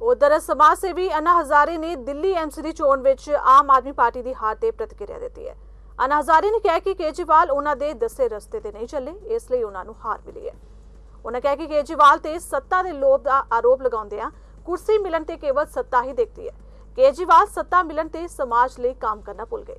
ਉਧਰ ਸਮਾਜ ਸੇਵੀ ਅਨਾ ਹਜ਼ਾਰੇ ਨੇ ਦਿੱਲੀ ਐਮਸੀ ਦੀ ਚੋਣ ਵਿੱਚ ਆਮ ਆਦਮੀ ਪਾਰਟੀ ਦੀ ਹਾਰ ਤੇ ਪ੍ਰਤੀਕਿਰਿਆ ਦਿੱਤੀ ਹੈ। ਅਨਾ ਹਜ਼ਾਰੇ ਨੇ ਕਿਹਾ ਕਿ ਕੇਜਰੀਵਾਲ ਉਹਨਾਂ ਦੇ ਦੱਸੇ ਰਸਤੇ ਤੇ ਨਹੀਂ ਚੱਲੇ, ਇਸ ਲਈ ਉਹਨਾਂ ਨੂੰ ਹਾਰ ਮਿਲੀ ਹੈ। ਉਹਨਾਂ ਕਿਹਾ ਕਿ ਕੇਜਰੀਵਾਲ ਤੇ ਸੱਤਾ ਦੇ ਲੋਭ ਦਾ ਆਰੋਪ ਲਗਾਉਂਦੇ ਆ ਕੁਰਸੀ ਮਿਲਣ ਤੇ ਕੇਵਲ ਸੱਤਾ ਹੀ ਦੇਖਦੀ ਹੈ ਕੇਜਰੀਵਾਲ ਸੱਤਾ ਮਿਲਣ ਤੇ ਸਮਾਜ ਲਈ ਕੰਮ ਕਰਨਾ ਭੁੱਲ ਗਏ